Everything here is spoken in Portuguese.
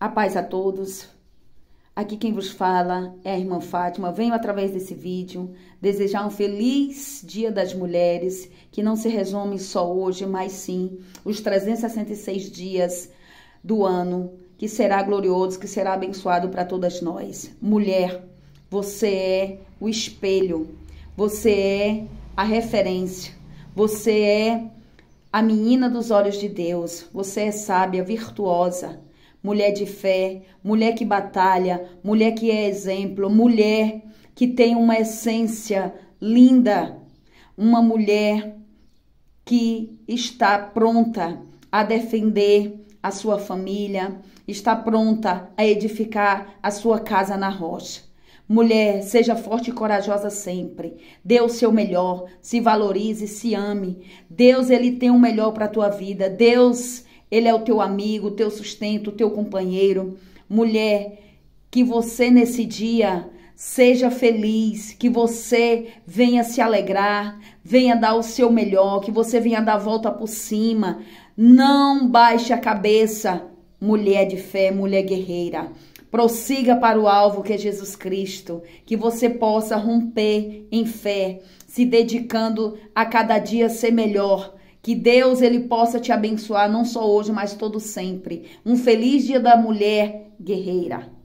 A paz a todos. Aqui quem vos fala é a irmã Fátima. Venho através desse vídeo desejar um feliz Dia das Mulheres, que não se resume só hoje, mas sim os 366 dias do ano, que será glorioso, que será abençoado para todas nós. Mulher, você é o espelho, você é a referência, você é a menina dos olhos de Deus, você é sábia, virtuosa mulher de fé, mulher que batalha, mulher que é exemplo, mulher que tem uma essência linda, uma mulher que está pronta a defender a sua família, está pronta a edificar a sua casa na rocha. Mulher, seja forte e corajosa sempre. Dê o seu melhor, se valorize, se ame. Deus, ele tem o melhor para a tua vida. Deus, ele é o teu amigo, teu sustento, teu companheiro. Mulher, que você nesse dia seja feliz, que você venha se alegrar, venha dar o seu melhor, que você venha dar a volta por cima. Não baixe a cabeça, mulher de fé, mulher guerreira. Prossiga para o alvo que é Jesus Cristo, que você possa romper em fé, se dedicando a cada dia ser melhor, que Deus ele possa te abençoar não só hoje, mas todo sempre. Um feliz dia da mulher guerreira.